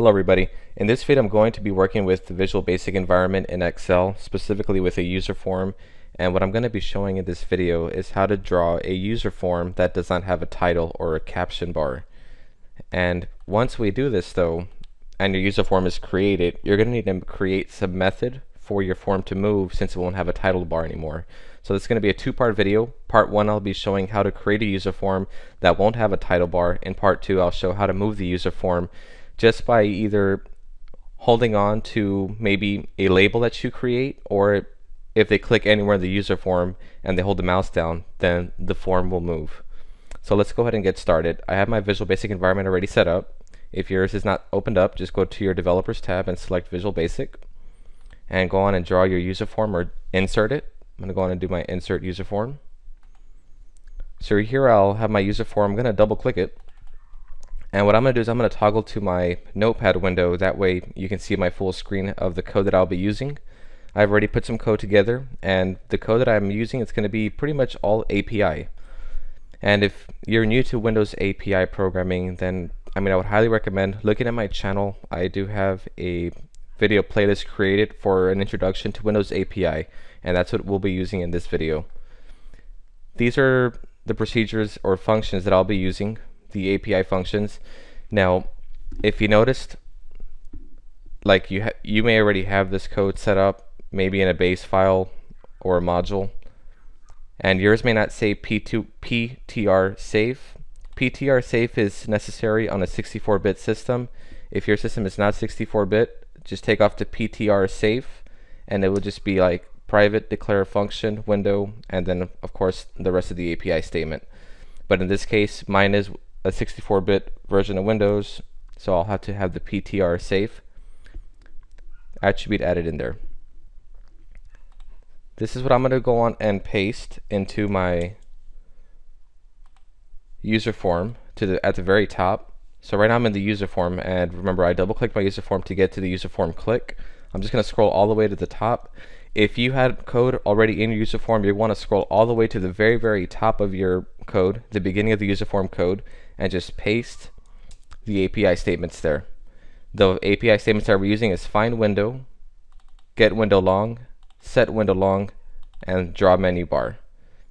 Hello everybody. In this video I'm going to be working with the Visual Basic environment in Excel, specifically with a user form. And what I'm going to be showing in this video is how to draw a user form that does not have a title or a caption bar. And once we do this though, and your user form is created, you're going to need to create some method for your form to move since it won't have a title bar anymore. So this is going to be a two-part video. Part one I'll be showing how to create a user form that won't have a title bar. In part two I'll show how to move the user form just by either holding on to maybe a label that you create or if they click anywhere in the user form and they hold the mouse down then the form will move. So let's go ahead and get started. I have my Visual Basic environment already set up. If yours is not opened up just go to your developers tab and select Visual Basic and go on and draw your user form or insert it. I'm going to go on and do my insert user form. So here I'll have my user form. I'm going to double click it and what I'm going to do is I'm going to toggle to my notepad window. That way you can see my full screen of the code that I'll be using. I've already put some code together and the code that I'm using is going to be pretty much all API. And if you're new to Windows API programming, then I mean, I would highly recommend looking at my channel. I do have a video playlist created for an introduction to Windows API, and that's what we'll be using in this video. These are the procedures or functions that I'll be using the API functions. Now, if you noticed, like you you may already have this code set up, maybe in a base file or a module, and yours may not say P2 PTR safe. PTR safe is necessary on a 64-bit system. If your system is not 64-bit, just take off the PTR safe, and it will just be like private declare function window, and then of course the rest of the API statement. But in this case, mine is a 64-bit version of Windows, so I'll have to have the PTR safe attribute added in there. This is what I'm going to go on and paste into my user form to the at the very top. So right now I'm in the user form and remember I double click my user form to get to the user form click. I'm just going to scroll all the way to the top. If you had code already in your user form, you want to scroll all the way to the very very top of your code, the beginning of the user form code, and just paste the API statements there. The API statements that we're using is find window, get window long, set window long, and draw menu bar.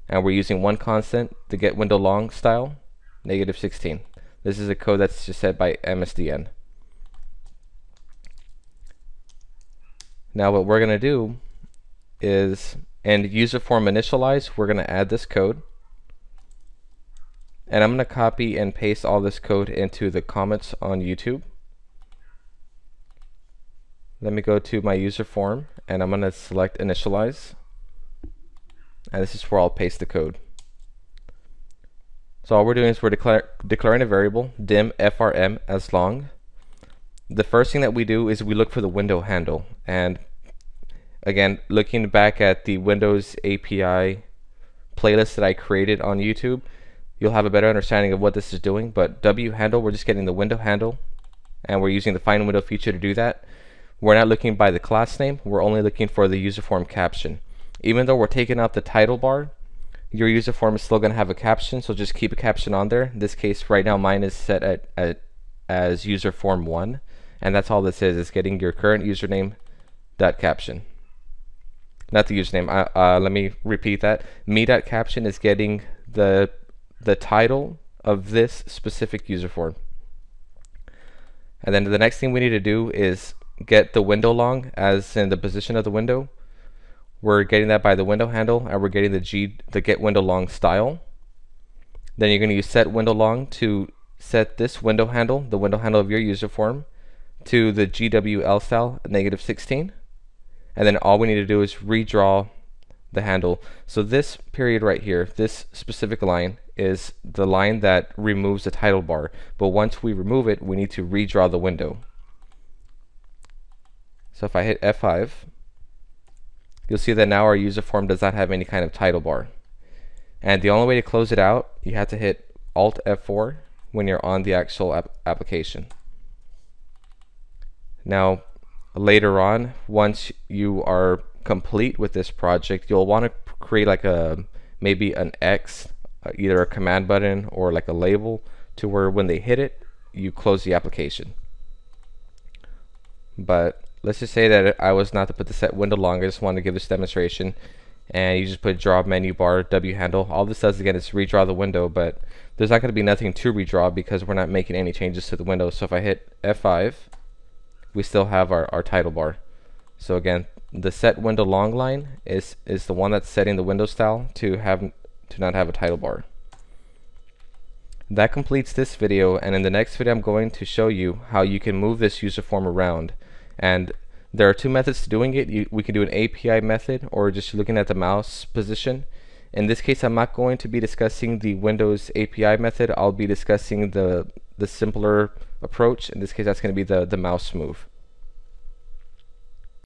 And we're using one constant, the get window long style, negative 16. This is a code that's just set by MSDN. Now what we're going to do is, and user form initialize, we're going to add this code. And I'm going to copy and paste all this code into the comments on YouTube. Let me go to my user form and I'm going to select initialize. And this is where I'll paste the code. So all we're doing is we're declare, declaring a variable dim frm as long. The first thing that we do is we look for the window handle. And again, looking back at the Windows API playlist that I created on YouTube, you'll have a better understanding of what this is doing. But W handle, we're just getting the window handle, and we're using the find window feature to do that. We're not looking by the class name, we're only looking for the user form caption. Even though we're taking out the title bar, your user form is still going to have a caption, so just keep a caption on there. In this case, right now mine is set at, at as user form 1, and that's all this is, is getting your current username dot caption. Not the username, uh, uh, let me repeat that. Me dot caption is getting the the title of this specific user form. And then the next thing we need to do is get the window long as in the position of the window. We're getting that by the window handle and we're getting the G the get window long style. Then you're going to use set window long to set this window handle, the window handle of your user form, to the GWL style negative 16. And then all we need to do is redraw the handle. So this period right here, this specific line is the line that removes the title bar. But once we remove it, we need to redraw the window. So if I hit F5, you'll see that now our user form does not have any kind of title bar. And the only way to close it out, you have to hit Alt F4 when you're on the actual ap application. Now, later on, once you are complete with this project, you'll want to create like a maybe an X uh, either a command button or like a label to where when they hit it, you close the application. but let's just say that I was not to put the set window long I just want to give this demonstration and you just put draw menu bar W handle all this does again is redraw the window but there's not going to be nothing to redraw because we're not making any changes to the window so if I hit F5 we still have our, our title bar so again the set window long line is is the one that's setting the window style to have to not have a title bar that completes this video and in the next video I'm going to show you how you can move this user form around and there are two methods to doing it. You, we can do an API method or just looking at the mouse position. In this case I'm not going to be discussing the Windows API method. I'll be discussing the, the simpler approach. In this case that's going to be the, the mouse move.